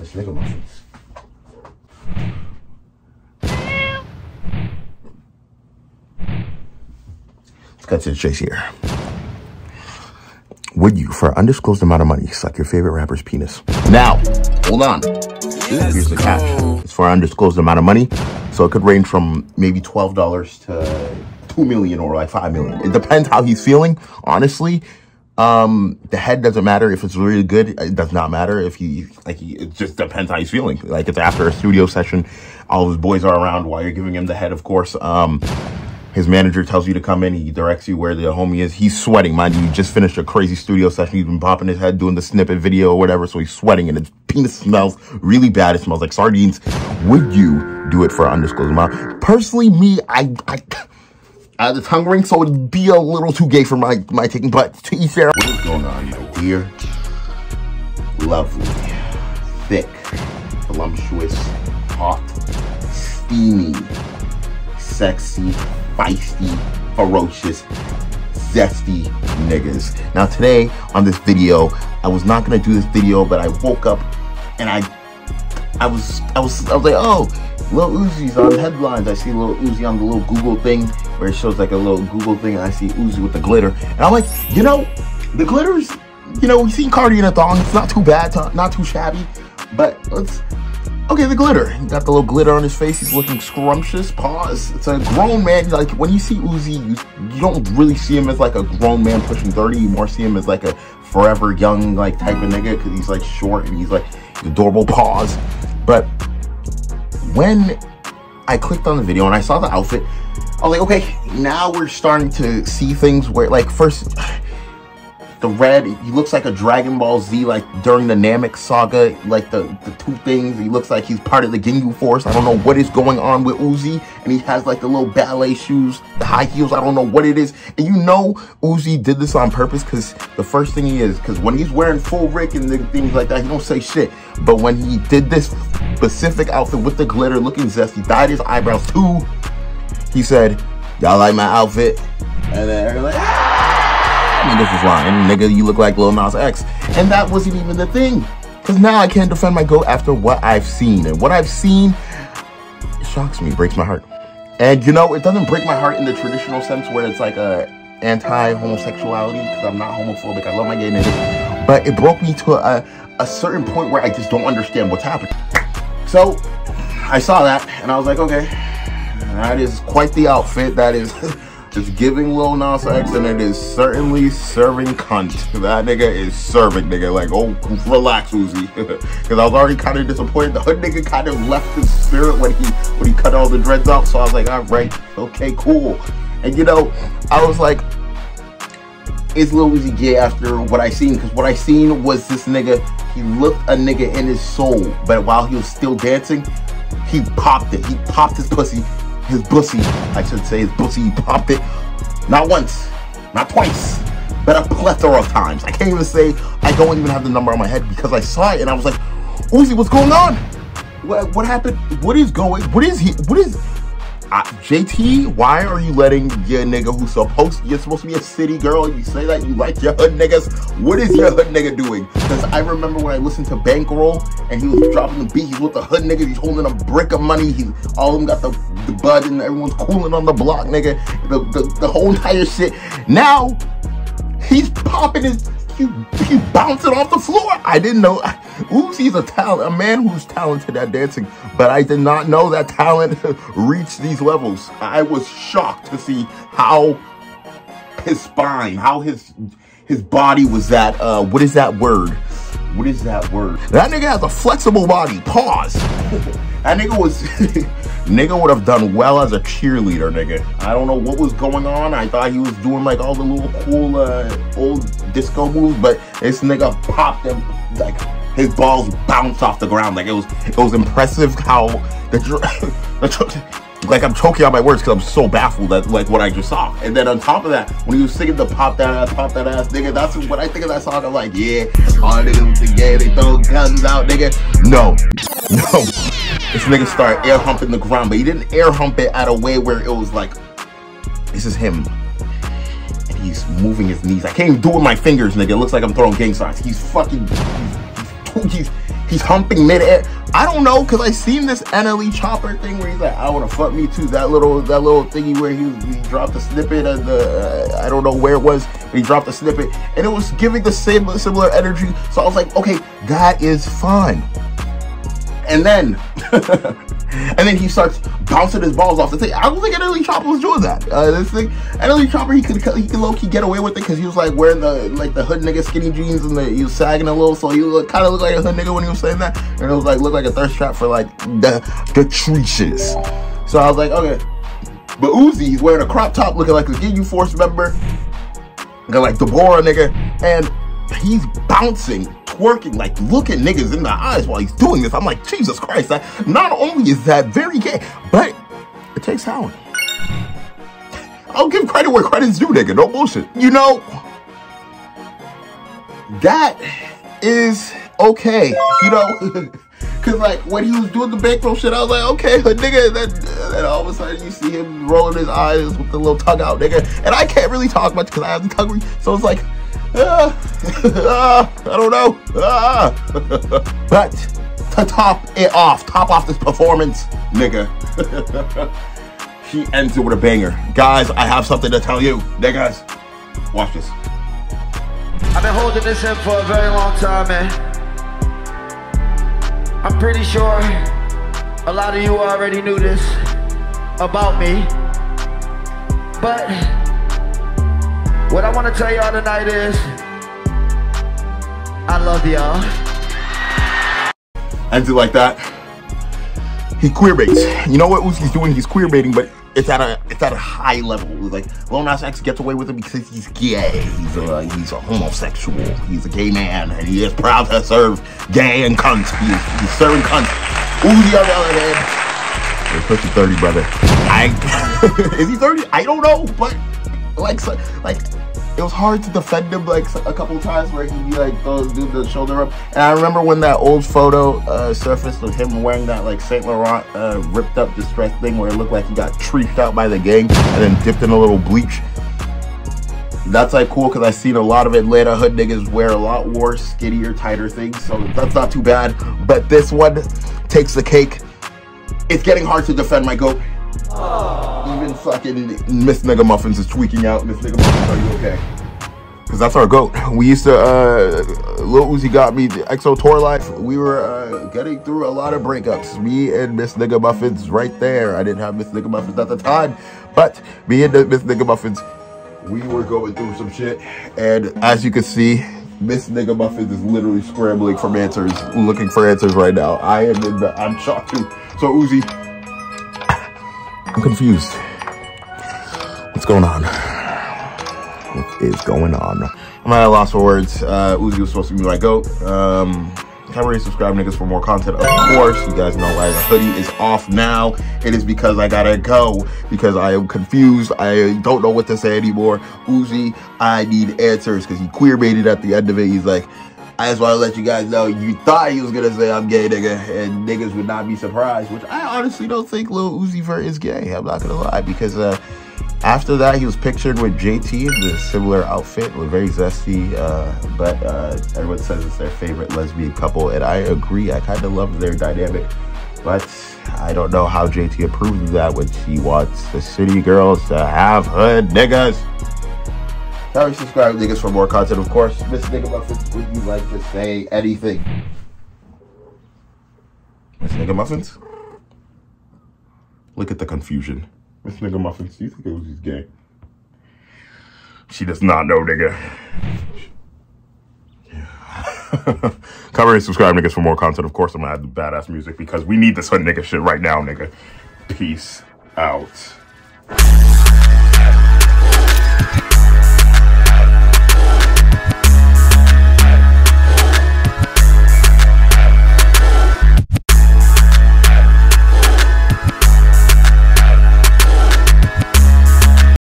Let's a muffins. Let's cut to the chase here. Would you, for an undisclosed amount of money, suck your favorite rapper's penis? Now, hold on. Here's the catch. It's for an undisclosed amount of money, so it could range from maybe twelve dollars to two million or like five million. It depends how he's feeling. Honestly, um, the head doesn't matter if it's really good. It does not matter if he like. He, it just depends how he's feeling. Like it's after a studio session, all his boys are around while you're giving him the head. Of course, um, his manager tells you to come in. He directs you where the homie is. He's sweating, mind you. Just finished a crazy studio session. He's been popping his head doing the snippet video or whatever. So he's sweating and his penis smells really bad. It smells like sardines. Would you do it for an undisclosed amount? Personally, me, I, I, I had the tongue ring, so it'd be a little too gay for my, my taking, but to each their What is going on, know, dear? Lovely, thick, voluptuous, hot, steamy, sexy, feisty, ferocious, zesty niggas. Now today on this video, I was not gonna do this video, but I woke up and I I was I was I was like, oh, Lil Uzi's on headlines. I see Lil Uzi on the little Google thing where it shows like a little Google thing and I see Uzi with the glitter. And I'm like, you know, the glitters, you know, we seen Cardi in a thong. It's not too bad, not too shabby, but let's Okay, the glitter. He got the little glitter on his face. He's looking scrumptious. Pause. It's a grown man. Like, when you see Uzi, you, you don't really see him as like a grown man pushing 30. You more see him as like a forever young, like, type of nigga because he's like short and he's like adorable. Pause. But when I clicked on the video and I saw the outfit, I was like, okay, now we're starting to see things where, like, first the red, he looks like a Dragon Ball Z, like during the Namek saga, like the, the two things. He looks like he's part of the Ginyu Force. I don't know what is going on with Uzi. And he has like the little ballet shoes, the high heels. I don't know what it is. And you know Uzi did this on purpose because the first thing he is, because when he's wearing full Rick and things like that, he don't say shit. But when he did this specific outfit with the glitter looking zesty, dyed his eyebrows too, he said, y'all like my outfit? And then they're like, ah! Niggas was lying. Nigga, you look like Lil Nas X. And that wasn't even the thing. Because now I can't defend my goat after what I've seen. And what I've seen shocks me, breaks my heart. And you know, it doesn't break my heart in the traditional sense where it's like a anti-homosexuality because I'm not homophobic. I love my gay niggas. But it broke me to a, a certain point where I just don't understand what's happening. So I saw that and I was like, okay, that is quite the outfit. That is It's giving Lil Nas X and it is certainly serving cunt. That nigga is serving nigga. Like, oh, relax, Uzi. Because I was already kind of disappointed. The hood nigga kind of left his spirit when he when he cut all the dreads out. So I was like, all right, okay, cool. And you know, I was like, is Lil Uzi gay after what I seen? Because what I seen was this nigga, he looked a nigga in his soul. But while he was still dancing, he popped it. He popped his pussy his pussy, I should say his pussy, popped it. Not once, not twice, but a plethora of times. I can't even say, I don't even have the number on my head because I saw it and I was like, Uzi, what's going on? What, what happened? What is going, what is he, what is, uh, JT, why are you letting your nigga who's supposed you're supposed to be a city girl? You say that you like your hood niggas. What is your hood nigga doing? Because I remember when I listened to Bankroll and he was dropping the beat. He's with the hood niggas. He's holding a brick of money. He's all of them got the, the bud and everyone's cooling on the block, nigga. The, the the whole entire shit. Now he's popping his he, he bouncing off the floor. I didn't know. Uzi's a talent, a man who's talented at dancing, but I did not know that talent reached these levels. I was shocked to see how his spine, how his his body was that. Uh, what is that word? What is that word? That nigga has a flexible body. Pause. that nigga was. Nigga would have done well as a cheerleader, nigga. I don't know what was going on. I thought he was doing like all the little cool uh, old disco moves, but this nigga popped them like his balls bounced off the ground. Like it was, it was impressive how the, the like I'm choking on my words because I'm so baffled at like what I just saw. And then on top of that, when he was singing the pop that ass, pop that ass, nigga, that's what I think of that song. I'm like, yeah, all niggas with the gay, they throw guns out, nigga. No, no. This nigga started air humping the ground, but he didn't air hump it at a way where it was like, this is him. And he's moving his knees. I can't even do it with my fingers, nigga. It looks like I'm throwing gang signs. He's fucking, he's, he's, humping midair. I don't know, cause I seen this NLE Choppa thing where he's like, I wanna fuck me too. That little, that little thingy where he, he dropped a snippet of the, uh, I don't know where it was, but he dropped a snippet, and it was giving the same similar energy. So I was like, okay, that is fun. And then and then he starts bouncing his balls off the thing. I don't think NLE Choppa was doing that. Uh, this thing, NLE Choppa, he could he could low key get away with it because he was like wearing the like the hood nigga skinny jeans and the, he was sagging a little, so he kind of looked like a hood nigga when he was saying that, and it was like looked like a thirst trap for like the the treaches. So I was like, okay. But Uzi, he's wearing a crop top, looking like a Ginyu Force member, got like the Deborah nigga, and he's bouncing twerking, like looking niggas in the eyes while he's doing this. I'm like, Jesus Christ. I, not only is that very gay, but it takes talent. I'll give credit where credit's due, nigga. No bullshit. You know, that is okay. You know, Cause like when he was doing the bankroll shit, I was like, okay, but nigga, then, then all of a sudden you see him rolling his eyes with the little tongue out, nigga. And I can't really talk much because I have the tongue, so it's like, ah, ah, I don't know. Ah. but to top it off, top off this performance, nigga. he ends it with a banger. Guys, I have something to tell you. Niggas, watch this. I've been holding this in for a very long time, man. I'm pretty sure a lot of you already knew this about me. But what I want to tell y'all tonight is I love y'all. Ends it like that. He queer baits. You know what Uzi's doing? He's queer baiting, but it's at a it's at a high level. Like Lil Nas X gets away with it because he's gay. He's a he's a homosexual. He's a gay man, and he is proud to serve gay and cunts. He's, he's serving cunts. Uzi on the other hand, he's pushing thirty, brother. I is he thirty? I don't know, but like like it was hard to defend him like a couple times where he'd be like do the shoulder up. And I remember when that old photo uh, surfaced of him wearing that like Saint Laurent uh, ripped up distress thing where it looked like he got treached out by the gang and then dipped in a little bleach. That's like cool because I've seen a lot of Atlanta hood niggas wear a lot more skinnier, tighter things, so that's not too bad. But this one takes the cake. It's getting hard to defend my goat. Aww. Even fucking Miss Nigga Muffins is tweaking out. Miss Nigga Muffins, are you okay? Cause that's our goat. We used to, uh, Lil Uzi got me the EXO tour life. We were uh, getting through a lot of breakups. Me and Miss Nigga Muffins right there. I didn't have Miss Nigga Muffins at the time, but me and Miss Nigga Muffins, we were going through some shit. And as you can see, Miss Nigga Muffins is literally scrambling for answers, looking for answers right now. I am in the, I'm shocked too. So Uzi, I'm confused. What's going on? What is going on? I'm at a loss for words. Uh, Uzi was supposed to be my goat. Um, can't Cabaret subscribe niggas for more content. Of course, you guys know why the hoodie is off now. It is because I gotta go because I am confused. I don't know what to say anymore. Uzi, I need answers because he queer baited at the end of it. He's like, I just want to let you guys know you thought he was gonna say I'm gay, nigga, and niggas would not be surprised. Which I honestly don't think Lil Uzi Vert is gay. I'm not gonna lie because uh, after that he was pictured with JT in a similar outfit, very zesty. Uh, but uh, everyone says it's their favorite lesbian couple, and I agree. I kind of love their dynamic, but I don't know how JT approves of that when she wants the city girls to have hood niggas. Now subscribe niggas for more content. Of course, Miss Nigga Muffins, would you like to say anything? Miss Nigga Muffins? Look at the confusion. Miss Nigga Muffins, do you think it was gay? She does not know, nigga. Yeah. Cover and subscribe, niggas, for more content. Of course, I'm gonna add the badass music because we need this hood nigga shit right now, nigga. Peace out.